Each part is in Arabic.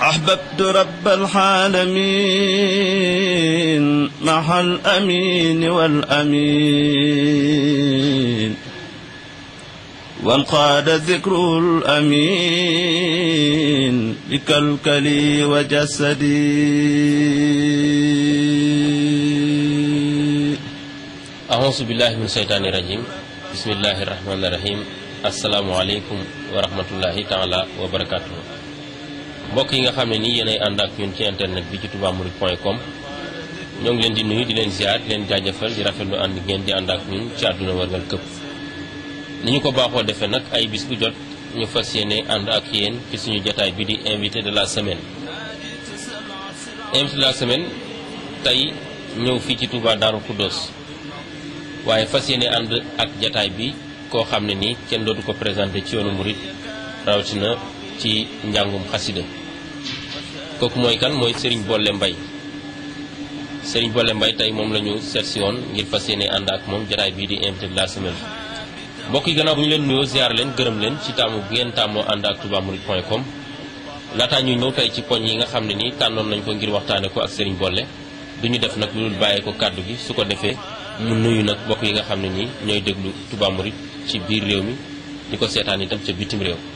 أحببت رب العالمين مع الأمين والأمين وانقاد ذكر الأمين بكلكلي وجسدي أعوذ بالله من الشيطان الرجيم. بسم الله الرحمن الرحيم. asalaamaaleykum wa rahmatullahi taala wa barakaatu mbokk yi nga xam ne nii yéenay ànd ak ñun ci internet bi ci toubamourides point com ñoo ngi leen di nuyu di leen ziar leen jaajëfal di rafetlu ànd ngeen di ànd ak ñun ci àdduna wargal këpp. Ni ñu ko baaxoo defee nag ay bis bu jot ñu fas yéene ànd ak yéen ci suñu jataay bi di invité de la semaine. Invité de la semaine tey ñëw fii ci Touba Darou Khoudoss. Waaye fas yéene ànd ak jataay bi koo xam ne nii kenn dootu ko présenté ci yoonu murit rawatina ci njàngum xasida. Kooku mooy kan? Mooy Serigne Bolle Mbay Serigne Bolle Mbay tey moom la ñu seet si woon ngir fas yéene ànd ak moom jaraay bii di invité de la yi gannaaw bu ñu leen nuyoo ziar leen gërëm leen ci taamu bu ngeen taamoo ànd ak toubamourides point com. Laataa ñu ñëw tey ci poñ yi nga xam ne nii tànnoon nañ ko ngir waxtaane ko ak Serigne Bolle. Du ñu def nag lu dul bàyyee ko kàddu gi su ko defee mu nuyu nag mbokk yi nga xam ne nii ñooy déglu Touba Mouride ci biir réew mi di ko seetaan itam ca bitim réew.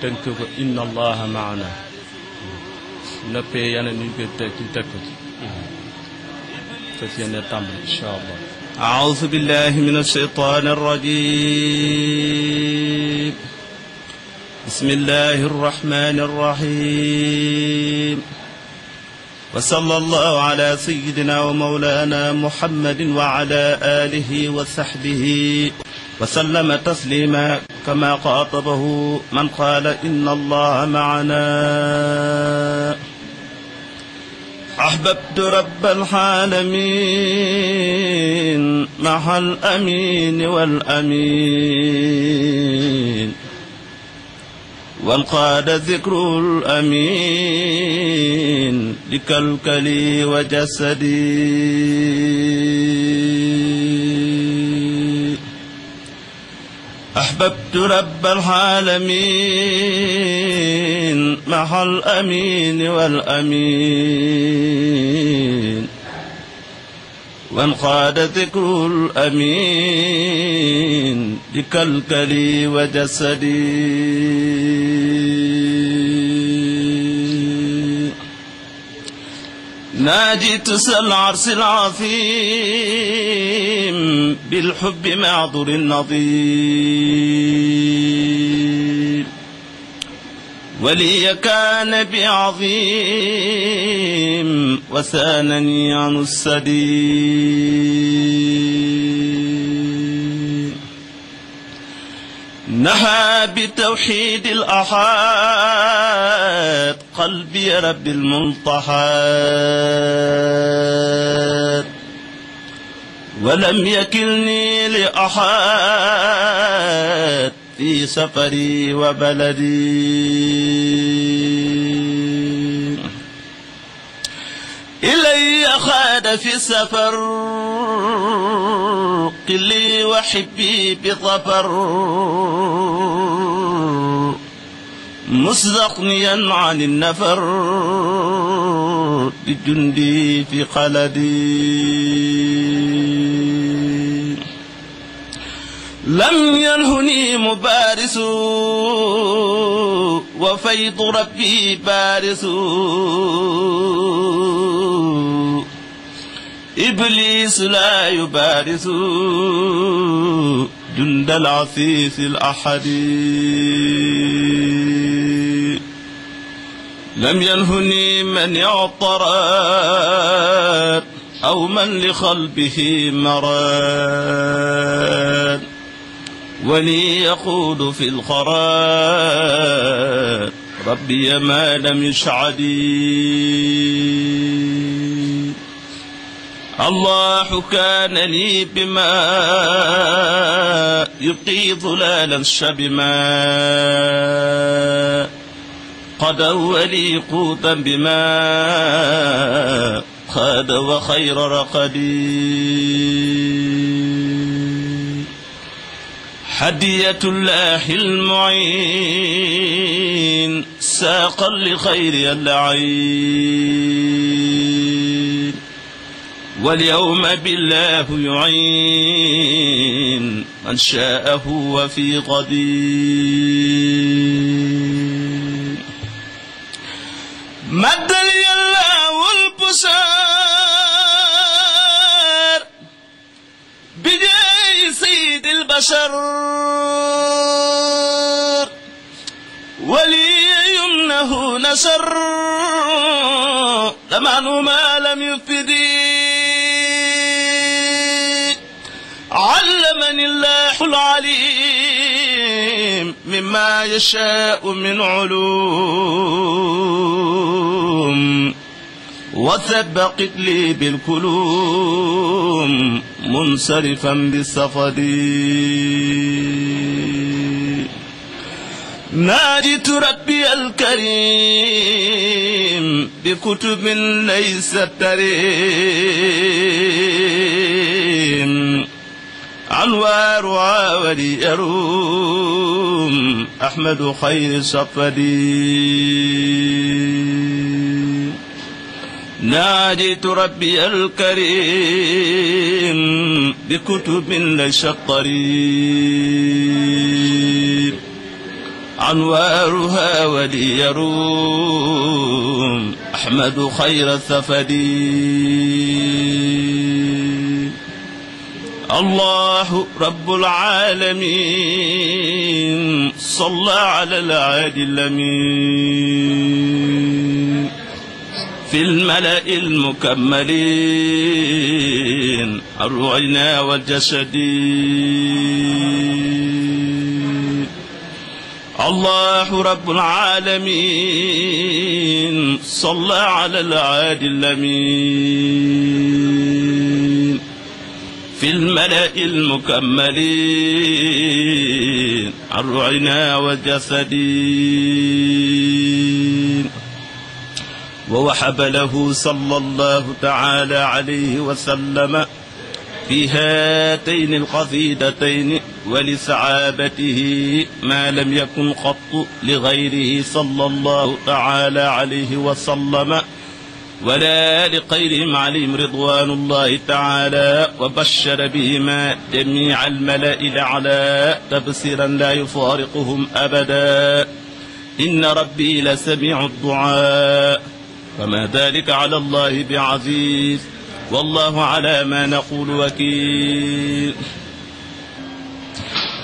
tënk ko inna allaha maana noppee yeneen ñu koy teg ci teg ko ci أعوذ بالله من الشيطان الرجيم. بسم الله الرحمن الرحيم. وصلى الله على سيدنا ومولانا محمد وعلى آله وصحبه وسلم تسليما كما خاطبه من قال إن الله معنا. أحببت رب العالمين مع الأمين والأمين. وانقاد ذكر الأمين لكلكلي وجسدي. أحببت رب العالمين مع الأمين والأمين. وانقاد ذكر الأمين لكلكلي وجسدي. ناجيت العرس العظيم بالحب معذر النظير. ولي كان بعظيم وسانني عن السدير نهى بتوحيد الأحاد قلبي رب المنطحات ولم يكلني لأحد في سفري وبلدي. إلي خاد في السفر. قلي وحبي بظفر. مستغنيا عن النفر. لجندي في قلدي. لم ينهني مبارس. وفيض ربي بارس. إبليس لا يبارس جند العسيس الأحد. لم ينهني من اعتراد أو من لقلبه مراد ولي يقود في الخراب ربي ما لم يشعدي الله كان لي بما يبقي ظلالا شبما قد ولي قوتا بما خاد وخير رقدي. هدية الله المعين ساقا لخير اللعين. واليوم بالله يعين من شاءه وفي قدير. مد لي الله البشار بجاي سيد البشر. ولي يمنه نشر طمعا ما لم يفدي. علمني الله العليم مما يشاء من علوم. وثبقت لي بالكلوم منصرفا بالصفد. ناجت ربي الكريم بكتب ليست تريم. أنوارها ولي يروم أحمد خير صفدي. ناديت ربي الكريم بكتب ليست طريق أنوارها ولي يروم أحمد خير الثفدي الله رب العالمين. صلى على العادي الأمين. في الملأ المكملين. الروعنا والجسد الله رب العالمين. صلى على العادي الأمين. في الملأ المكملين الروعنا والجسد ووحب له صلى الله تعالى عليه وسلم في هاتين القصيدتين ولسعابته ما لم يكن قط لغيره صلى الله تعالى عليه وسلم ولا لغيرهم عليهم رضوان الله تعالى وبشر بهما جميع الملأ الأعلى تبصيرا لا يفارقهم أبدا. إن ربي لسميع الدعاء. وما ذلك على الله بعزيز. والله على ما نقول وكيل.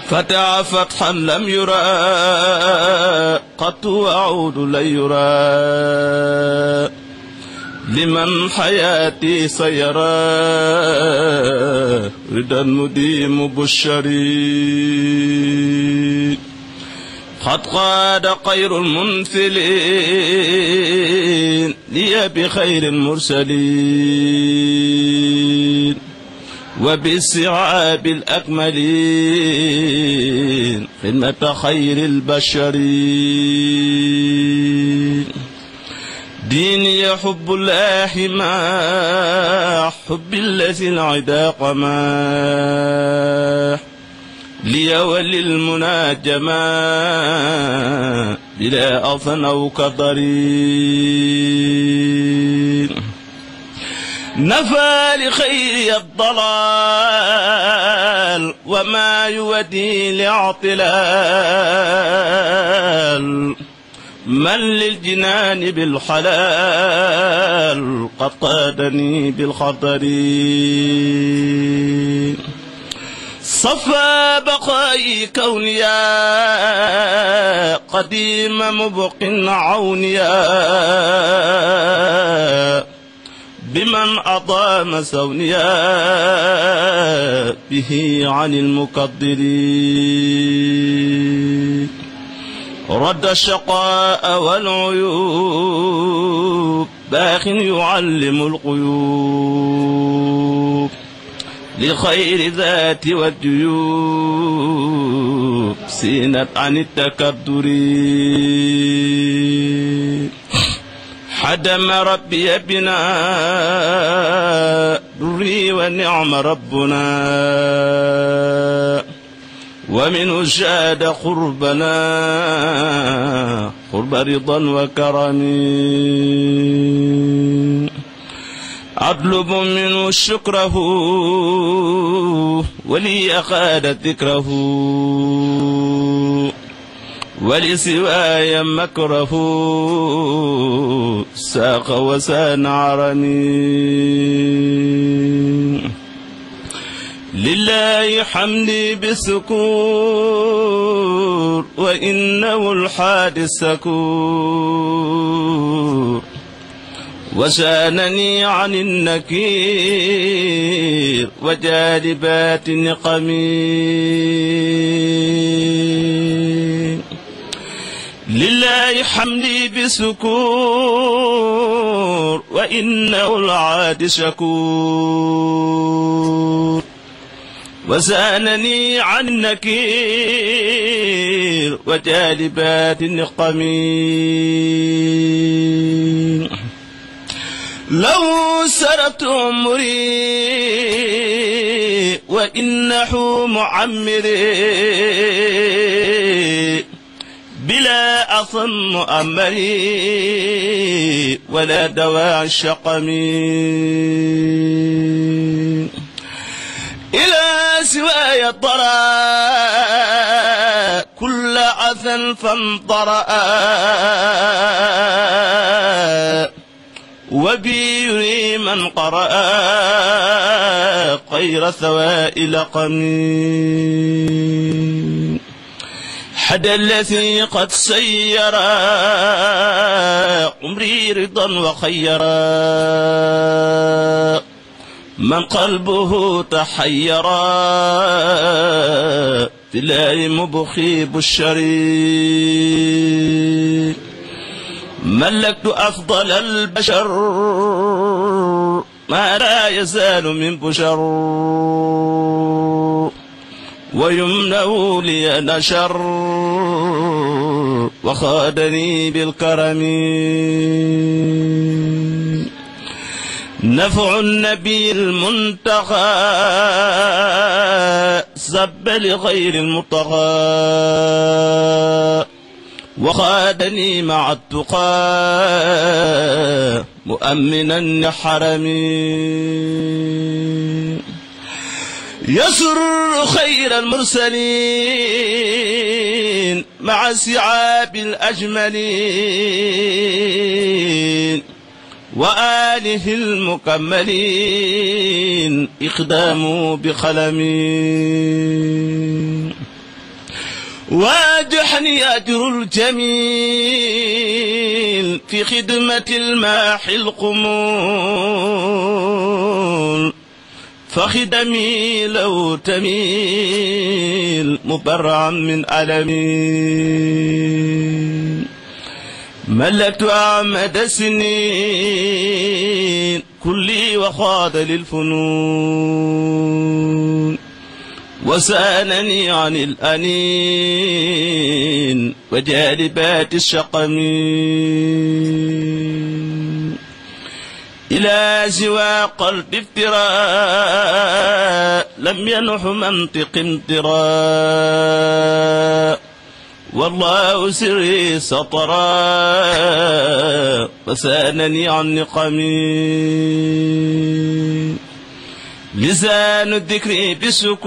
فتح فتحا لم يرى. قط وأعود لن يرى. لمن حياتي سيرى ردا مديم بشري قد قاد خير المنفلين لي بخير المرسلين وبالسعاب الأكملين خدمة خير البشرين. ديني حب الله ما حب الذي العداق ما. لي وللمنى جما بلا أصن أو كضرين نفى لخير الضلال وما يودي لاعتلال من للجنان بالحلال قد قادني بالخطر. صفى بقائي كونيا قديم مبق عونيا. بمن أضام سونيا به عن المكدرين رد الشقاء والعيوب باخ يعلم القيوب لخير ذات والجيوب سينت عن التكدر. حدم ربي بنا دري ونعم ربنا. ومنه شاد قربنا قرب رضا وكرم. أطلب منه شكره ولي أخاد ذكره. ولسواي مكره ساق وسان عرني. لله حمدي بالسكور وإنه الحادث سكور وسانني عن النكير وجالبات نقمي لله حمدي بسكور وإنه العاد شكور وسانني عن النكير وجالبات النقمين لو سرت عمري وإنه معمري بلا أصم أمري ولا دواء الشقم إلى سواي الضرى. كل عثا فانطرأ وبي من قرأ خير سوائل قمي حد الذي قد سير. عمري رضا وخيرا. من قلبه تحيرا تلاقي مبخيب الشريك ملكت أفضل البشر ما لا يزال من بشر. ويمنع لي نشر وخادني بالكرم. نفع النبي المنتقى سب لغير المطغى. وخادني مع التقى مؤمنا حرمي يسر خير المرسلين مع سعاب الأجملين. وآله المكملين إقداموا بخلمين واجحني أجر الجميل في خدمة الماحي القمول. فخدمي لو تميل مبرعا من ألمي. ملكت أعمد سنين كلي وخاض للفنون. وسألني عن الأنين وجالبات الشقم إلى سوى قلب افتراء لم ينح منطق امتراء والله سري سطرا وسانني عن نقمي. لسان الذكر بالسكون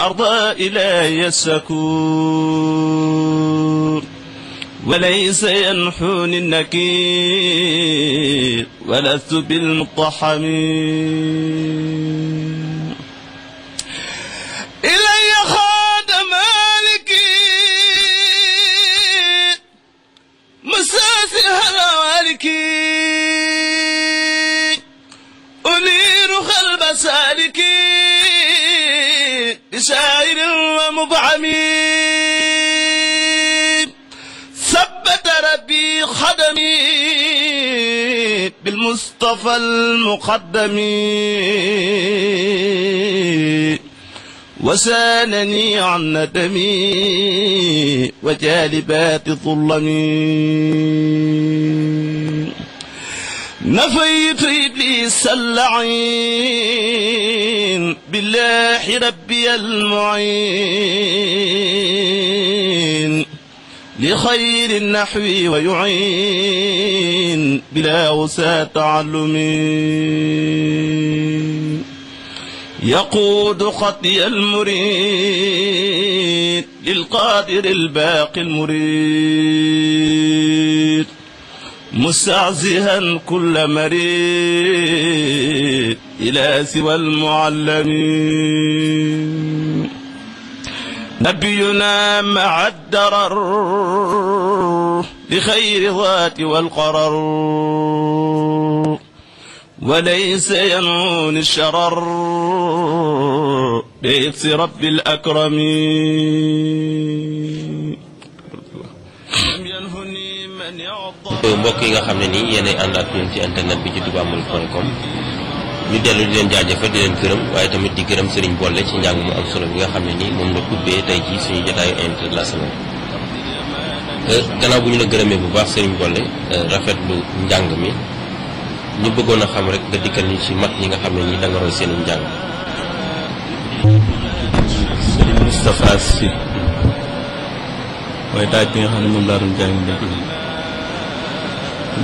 أرضى إلي السكون. وليس ينحوني النكير ولست بالمطحم هلوالكي أنير خلب سالكي بشاعر ومبعمي ثبت ربي خدمي المصطفى المقدم وسانني عن ندمي وجالبات ظلمي. نفيت إبليس اللعين بالله ربي المعين لخير النحو ويعين بلا وسى تعلم يقود خطي المريد للقادر الباقي المريد مستعزها كل مريد إلى سوى المعلمين. نبينا مع الدرر بخير ذات والقرر. وليس ينون الشرر بإفس رب الأكرمين لم ينهني من يعضى mbokk yi nga xam ne nii yéenay ànd ak ñun ci internet bi ci toubamourides.com ñu dellu di leen jaajëfal di leen gërëm waaye tamit di gërëm Serigne Bolle ci njàng mu am solo bi nga xam ne nii moom la ubbee tey jii suñu jotaayu invité de la semaine. gannaaw bu ñu la gërëmee bu baax Serigne Bolle rafetlu njàng mi ñu bëggoon a xam rek nga dikkal ñu ci mag ñi nga xam ne nii da nga roy seen njàng. Moustapha Sy mooy bi nga xam ne moom laa doon jàng léegi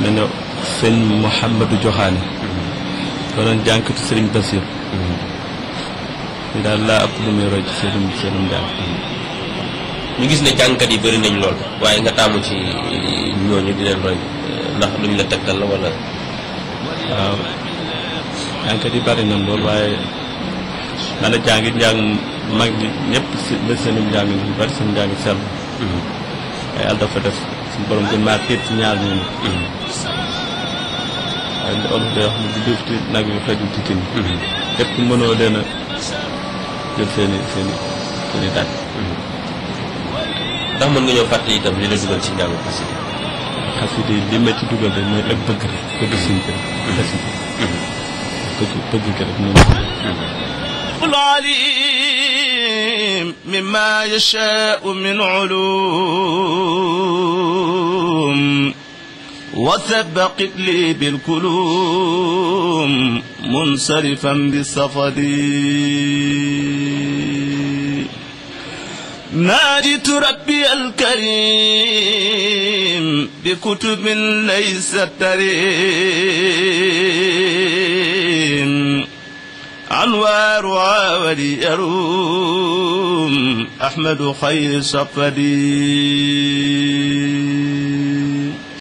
mel ne sëñ Mouhamadou Joxaane doonoon jànkatu Serigne Bassir ñu daal laa ëpp lu muy roy ci seenum seenum jàng ñu gis ne jàngkat yi bëri nañ lool waaye nga taamu ci ñooñu di leen roy ndax luñ la tegtal la wala. Waaw jàngkat yi bari nañ lool waaye man a jàngi njàng mag ñi ñëpp si la seenum njàng ñu bari seen njàng sell waaye yàlla dafa def suñu borom gën maa xiit ci ñaar ñooñu waaye li olof day wax ne bu duuf ci nag yu xejul ci tin lépp mënoo leen a jël seen i seen i seen i ndax mën nga ñëw fàttali itam li la dugal ci njàngu xasida xasida yi li ma ci dugal rek mooy ak bëgg rek bëgg suñ bëgg العليم مما يشاء من علوم. وثبقت لي بالكلوم منصرفا بالصفد ناجت ربي الكريم بكتب ليست تريم. أنوارها ولي يروم أحمد خير صفدي.